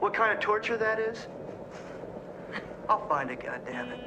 What kind of torture that is? I'll find it, goddammit.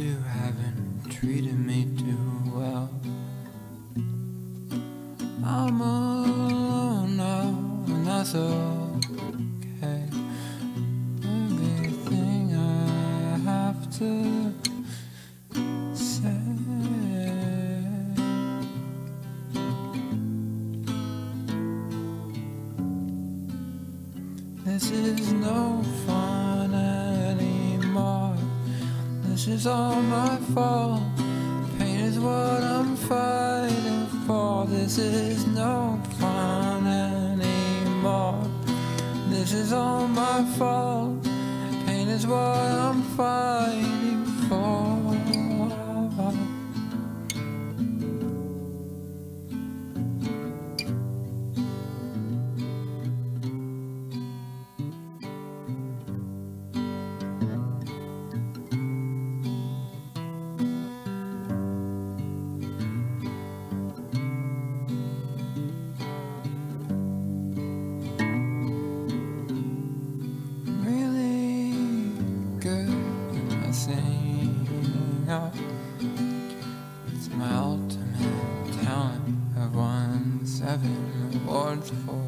you haven't treated me sing up. It's my ultimate talent. I've won seven awards for.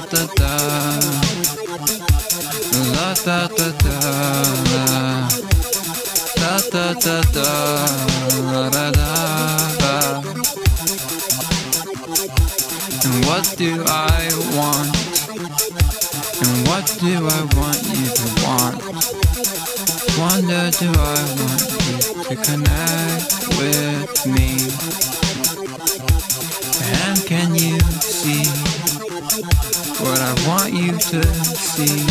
ta ta La ta ta ta la Ta ta ta ta la And what do I want? And what do I want you to want? Wonder do I want you to connect with me? you to see.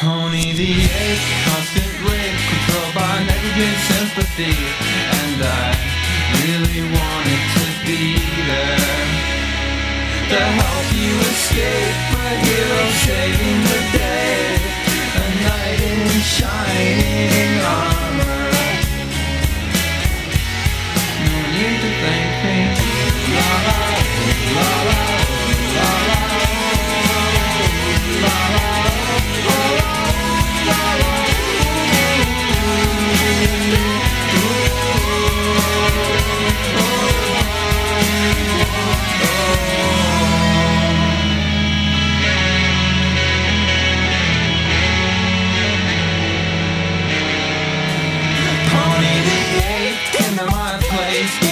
Pony the ape, constant rage, controlled by negative sympathy. And I really wanted to be there to help you escape. A hero saving the day, a knight in shining armor. No need to think.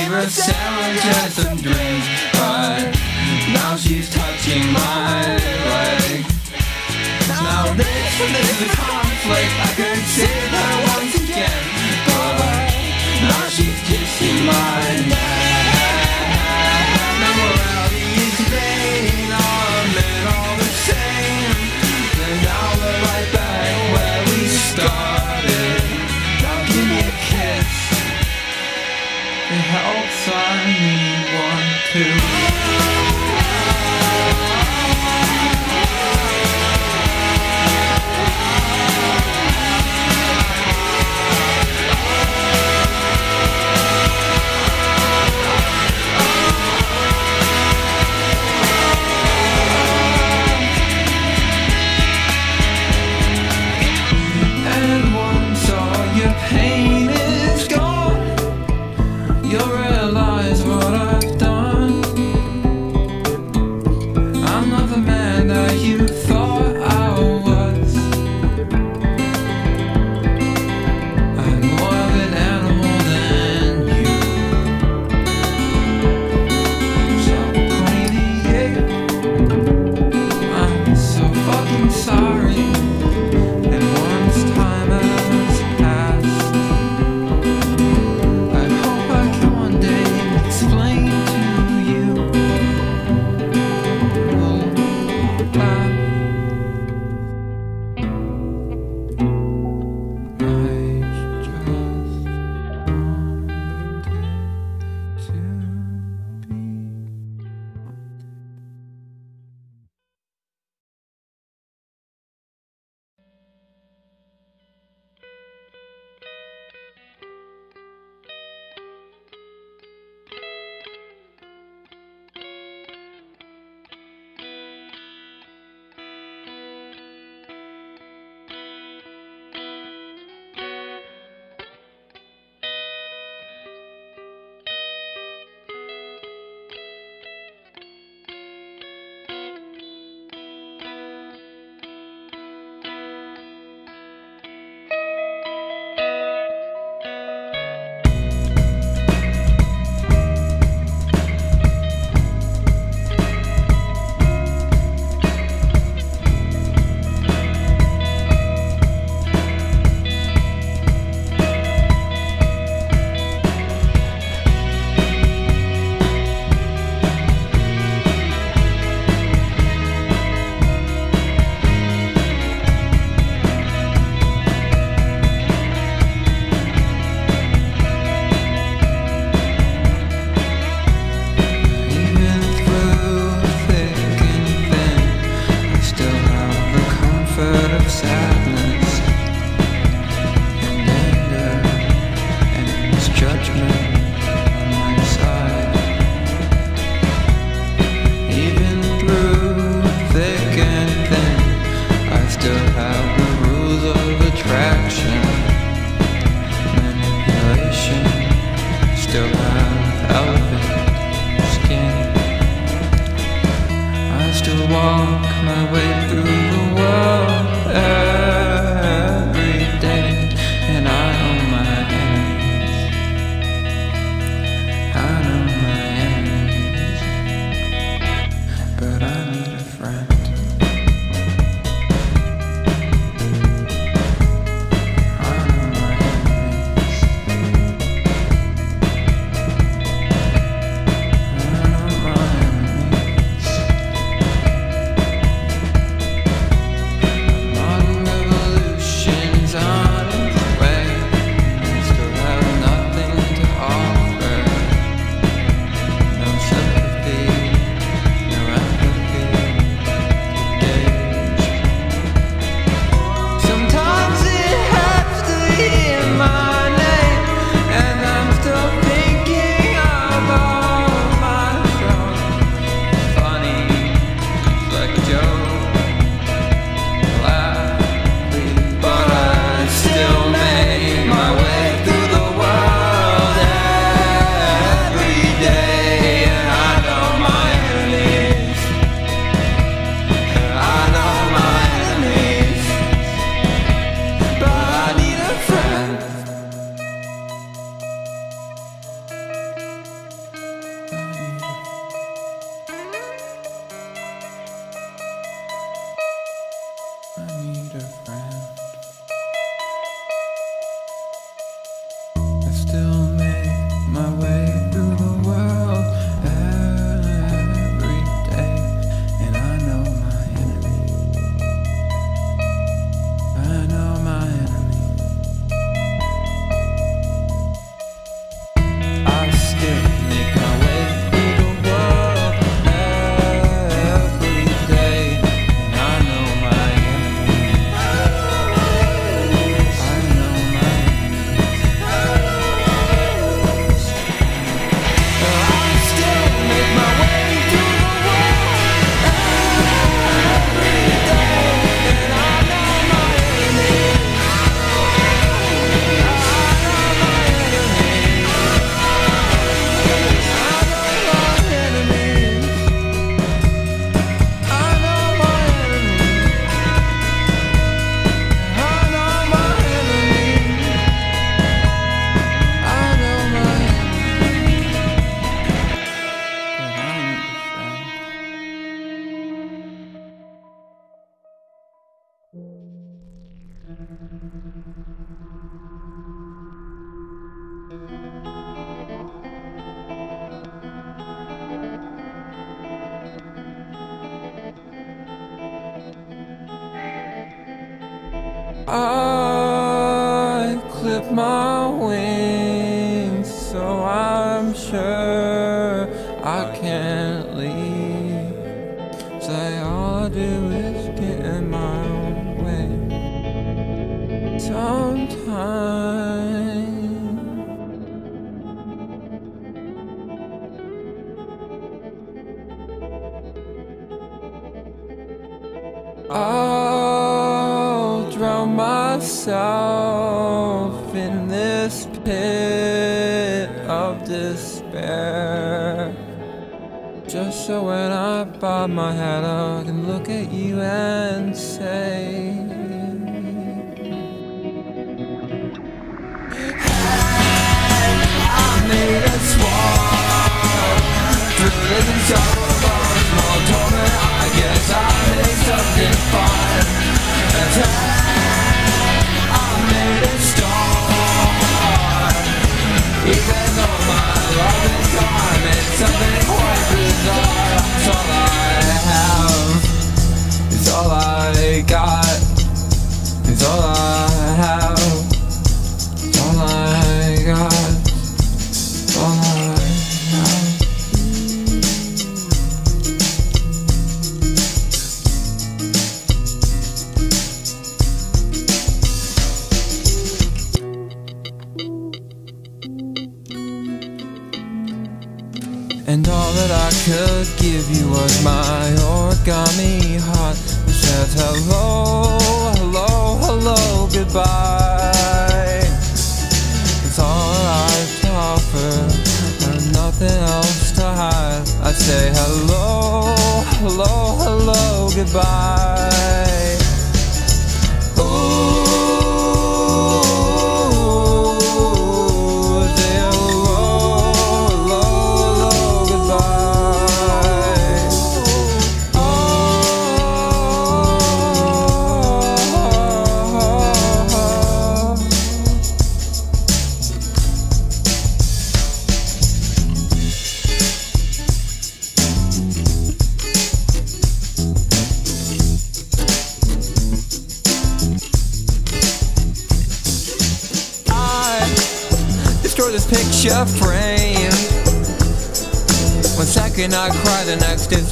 name of Sarah and drinks, but now she's touching my leg. Now this is a conflict I could see her once again, but now she's kissing my neck.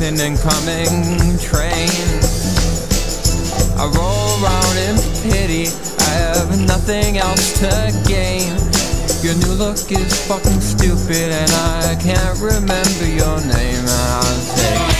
an incoming train. I roll around in pity, I have nothing else to gain. Your new look is fucking stupid, and I can't remember your name.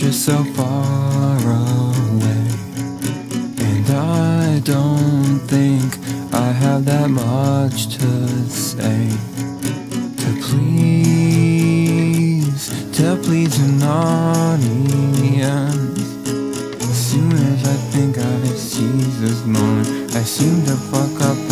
Just so far away. And I don't think I have that much to say. To please, to please an audience. As soon as I think I have seized this moment I seem to fuck up